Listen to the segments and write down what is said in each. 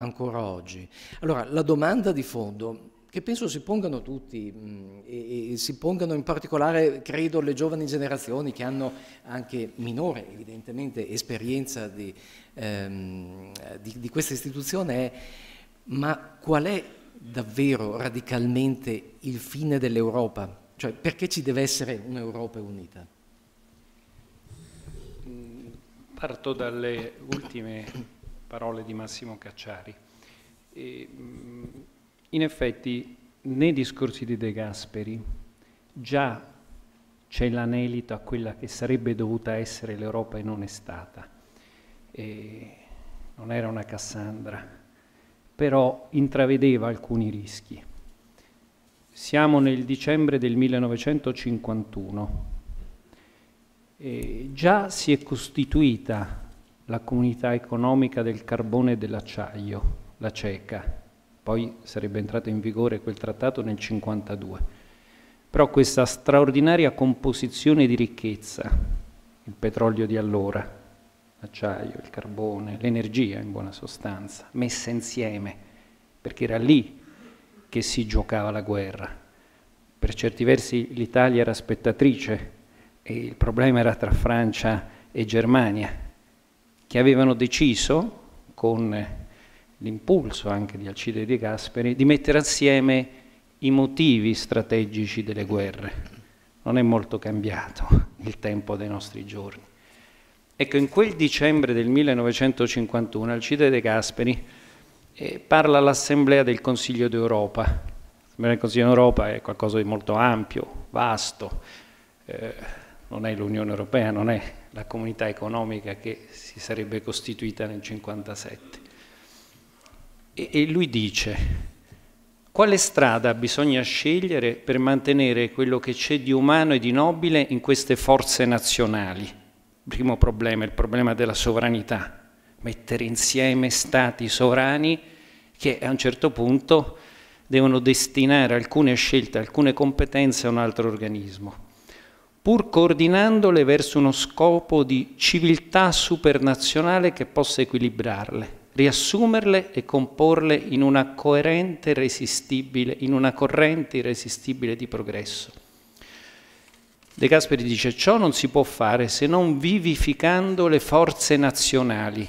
ancora oggi. Allora, la domanda di fondo che penso si pongano tutti mh, e, e, si pongano in particolare, credo, le giovani generazioni che hanno anche minore, evidentemente, esperienza di, ehm, di, di questa istituzione è ma qual è davvero radicalmente il fine dell'Europa? Cioè perché ci deve essere un'Europa unita? Parto dalle ultime parole di Massimo Cacciari. E, in effetti, nei discorsi di De Gasperi già c'è l'anelito a quella che sarebbe dovuta essere l'Europa e non è stata. E non era una Cassandra, però intravedeva alcuni rischi. Siamo nel dicembre del 1951 e già si è costituita la comunità economica del carbone e dell'acciaio, la CECA, poi sarebbe entrato in vigore quel trattato nel 1952. Però questa straordinaria composizione di ricchezza, il petrolio di allora, l'acciaio, il carbone, l'energia in buona sostanza, messa insieme, perché era lì che si giocava la guerra. Per certi versi l'Italia era spettatrice e il problema era tra Francia e Germania, che avevano deciso, con l'impulso anche di Alcide De Gasperi, di mettere assieme i motivi strategici delle guerre. Non è molto cambiato il tempo dei nostri giorni. Ecco, in quel dicembre del 1951 Alcide De Gasperi eh, parla all'Assemblea del Consiglio d'Europa. L'Assemblea del Consiglio d'Europa è qualcosa di molto ampio, vasto, eh, non è l'Unione Europea, non è la comunità economica che si sarebbe costituita nel 1957. E, e lui dice, quale strada bisogna scegliere per mantenere quello che c'è di umano e di nobile in queste forze nazionali? Primo problema il problema della sovranità, mettere insieme stati sovrani che a un certo punto devono destinare alcune scelte, alcune competenze a un altro organismo pur coordinandole verso uno scopo di civiltà supernazionale che possa equilibrarle, riassumerle e comporle in una coerente irresistibile, in una corrente irresistibile di progresso. De Gasperi dice ciò non si può fare se non vivificando le forze nazionali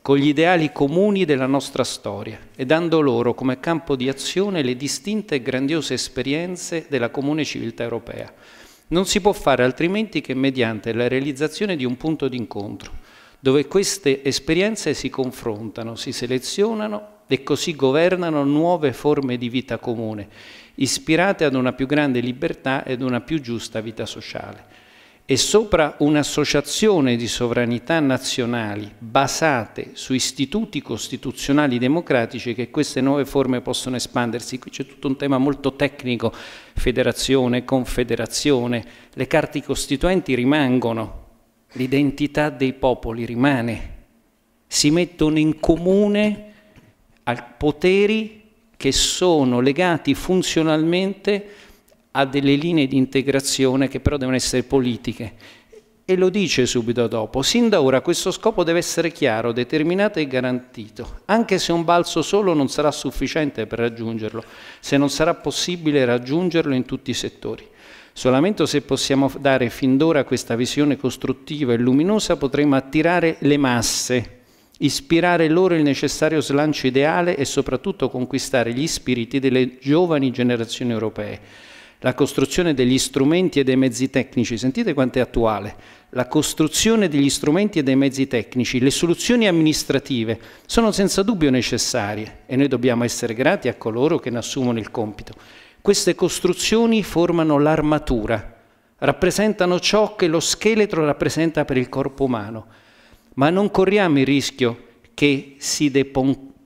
con gli ideali comuni della nostra storia e dando loro come campo di azione le distinte e grandiose esperienze della comune civiltà europea non si può fare altrimenti che mediante la realizzazione di un punto d'incontro, dove queste esperienze si confrontano, si selezionano e così governano nuove forme di vita comune, ispirate ad una più grande libertà ed una più giusta vita sociale e sopra un'associazione di sovranità nazionali basate su istituti costituzionali democratici che queste nuove forme possono espandersi. Qui c'è tutto un tema molto tecnico, federazione, confederazione, le carte costituenti rimangono, l'identità dei popoli rimane, si mettono in comune poteri che sono legati funzionalmente ha delle linee di integrazione che però devono essere politiche. E lo dice subito dopo, sin da ora questo scopo deve essere chiaro, determinato e garantito, anche se un balzo solo non sarà sufficiente per raggiungerlo, se non sarà possibile raggiungerlo in tutti i settori. Solamente se possiamo dare fin d'ora questa visione costruttiva e luminosa potremo attirare le masse, ispirare loro il necessario slancio ideale e soprattutto conquistare gli spiriti delle giovani generazioni europee la costruzione degli strumenti e dei mezzi tecnici, sentite quanto è attuale, la costruzione degli strumenti e dei mezzi tecnici, le soluzioni amministrative sono senza dubbio necessarie e noi dobbiamo essere grati a coloro che ne assumono il compito. Queste costruzioni formano l'armatura, rappresentano ciò che lo scheletro rappresenta per il corpo umano, ma non corriamo il rischio che si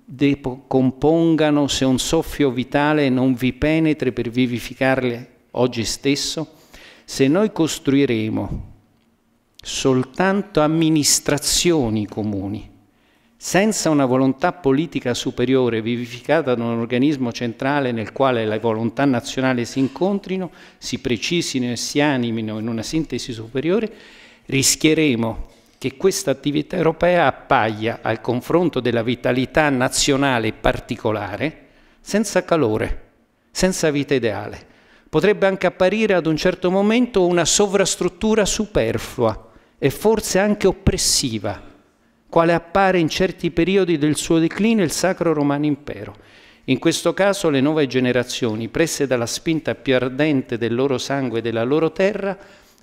decompongano se un soffio vitale non vi penetri per vivificarle oggi stesso? Se noi costruiremo soltanto amministrazioni comuni, senza una volontà politica superiore vivificata da un organismo centrale nel quale le volontà nazionali si incontrino, si precisino e si animino in una sintesi superiore, rischieremo che questa attività europea appaia al confronto della vitalità nazionale particolare senza calore, senza vita ideale. Potrebbe anche apparire ad un certo momento una sovrastruttura superflua e forse anche oppressiva, quale appare in certi periodi del suo declino il Sacro Romano Impero. In questo caso le nuove generazioni, prese dalla spinta più ardente del loro sangue e della loro terra,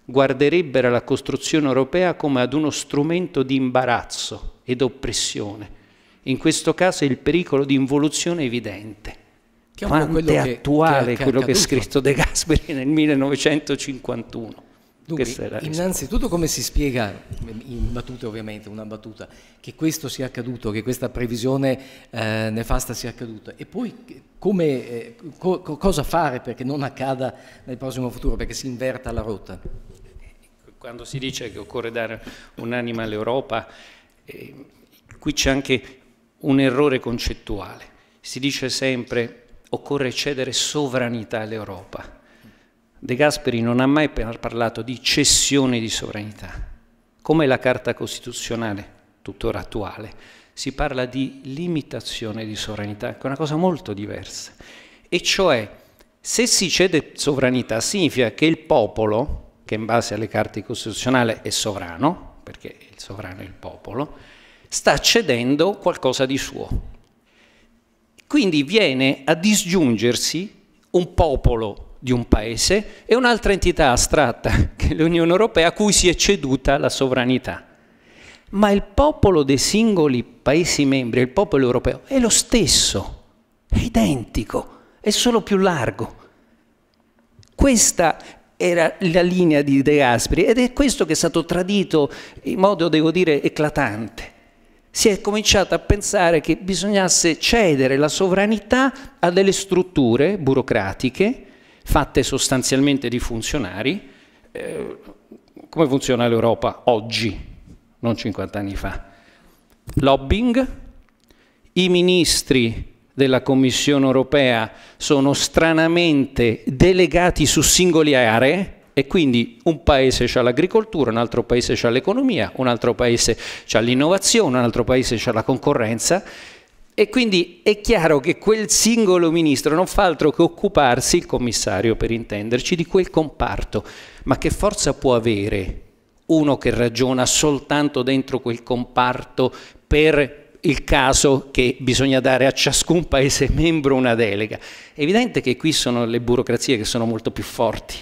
guarderebbero alla costruzione europea come ad uno strumento di imbarazzo ed oppressione. In questo caso il pericolo di involuzione evidente. Che Quanto è attuale che, quello che, ha scritto De Gasperi nel 1951. Dunque, innanzitutto come si spiega, in battute ovviamente, una battuta, che questo sia accaduto, che questa previsione eh, nefasta sia accaduta e poi come, eh, co cosa fare perché non accada nel prossimo futuro, perché si inverta la rotta? Quando si dice che occorre dare un'anima all'Europa, eh, qui c'è anche un errore concettuale. Si dice sempre occorre cedere sovranità all'Europa De Gasperi non ha mai parlato di cessione di sovranità. Come la Carta Costituzionale, tuttora attuale, si parla di limitazione di sovranità, che è una cosa molto diversa. E cioè, se si cede sovranità, significa che il popolo, che in base alle carte costituzionali è sovrano, perché il sovrano è il popolo, sta cedendo qualcosa di suo. Quindi viene a disgiungersi un popolo di un paese e un'altra entità astratta, che è l'Unione Europea, a cui si è ceduta la sovranità. Ma il popolo dei singoli Paesi membri, il popolo europeo, è lo stesso, è identico, è solo più largo. Questa era la linea di De Gasperi ed è questo che è stato tradito in modo, devo dire, eclatante. Si è cominciato a pensare che bisognasse cedere la sovranità a delle strutture burocratiche fatte sostanzialmente di funzionari. Eh, come funziona l'Europa oggi, non 50 anni fa? Lobbying, i ministri della Commissione europea sono stranamente delegati su singoli aree e quindi un paese ha l'agricoltura, un altro paese ha l'economia, un altro paese ha l'innovazione, un altro paese ha la concorrenza e quindi è chiaro che quel singolo ministro non fa altro che occuparsi, il commissario per intenderci, di quel comparto. Ma che forza può avere uno che ragiona soltanto dentro quel comparto per il caso che bisogna dare a ciascun paese membro una delega? È evidente che qui sono le burocrazie che sono molto più forti.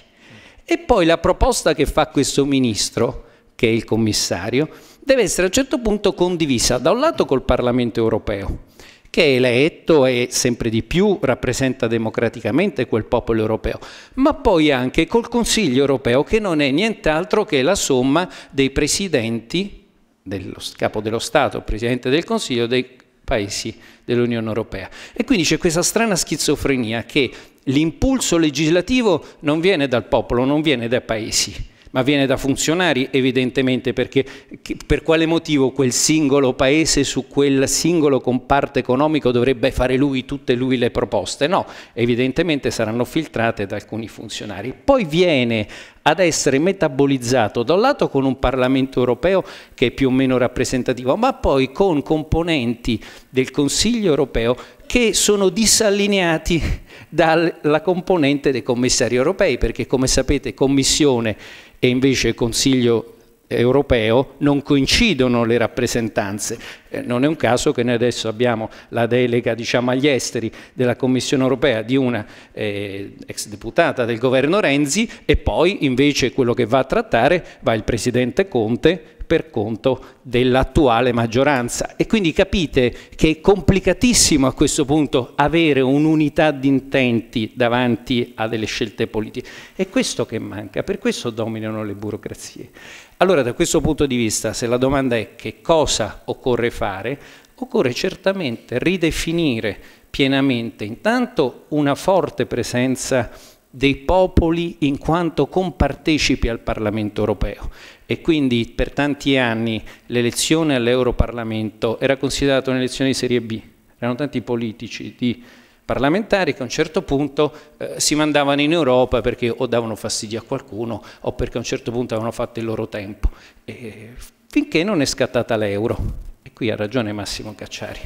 E poi la proposta che fa questo ministro, che è il commissario, deve essere a un certo punto condivisa da un lato col Parlamento europeo, che è eletto e sempre di più rappresenta democraticamente quel popolo europeo, ma poi anche col Consiglio europeo che non è nient'altro che la somma dei presidenti, del capo dello Stato, presidente del Consiglio, dei paesi dell'Unione Europea. E quindi c'è questa strana schizofrenia che l'impulso legislativo non viene dal popolo, non viene dai paesi, ma viene da funzionari evidentemente perché per quale motivo quel singolo paese su quel singolo comparto economico dovrebbe fare lui tutte lui le proposte? No, evidentemente saranno filtrate da alcuni funzionari. Poi viene ad essere metabolizzato da un lato con un Parlamento europeo che è più o meno rappresentativo, ma poi con componenti del Consiglio europeo che sono disallineati dalla componente dei commissari europei, perché come sapete Commissione e invece Consiglio europeo non coincidono le rappresentanze. Eh, non è un caso che noi adesso abbiamo la delega diciamo, agli esteri della Commissione europea di una eh, ex deputata del governo Renzi e poi invece quello che va a trattare va il Presidente Conte per conto dell'attuale maggioranza. E quindi capite che è complicatissimo a questo punto avere un'unità di intenti davanti a delle scelte politiche. È questo che manca, per questo dominano le burocrazie. Allora da questo punto di vista, se la domanda è che cosa occorre fare, occorre certamente ridefinire pienamente intanto una forte presenza dei popoli in quanto compartecipi al Parlamento europeo e quindi per tanti anni l'elezione all'Europarlamento era considerata un'elezione di serie B, erano tanti politici di parlamentari che a un certo punto eh, si mandavano in Europa perché o davano fastidio a qualcuno o perché a un certo punto avevano fatto il loro tempo. E finché non è scattata l'euro. E qui ha ragione Massimo Cacciari,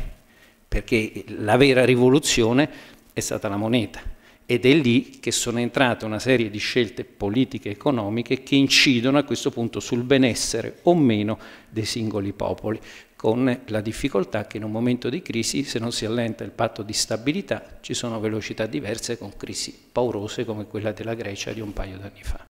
perché la vera rivoluzione è stata la moneta ed è lì che sono entrate una serie di scelte politiche e economiche che incidono a questo punto sul benessere o meno dei singoli popoli, con la difficoltà che in un momento di crisi, se non si allenta il patto di stabilità, ci sono velocità diverse con crisi paurose come quella della Grecia di un paio d'anni fa.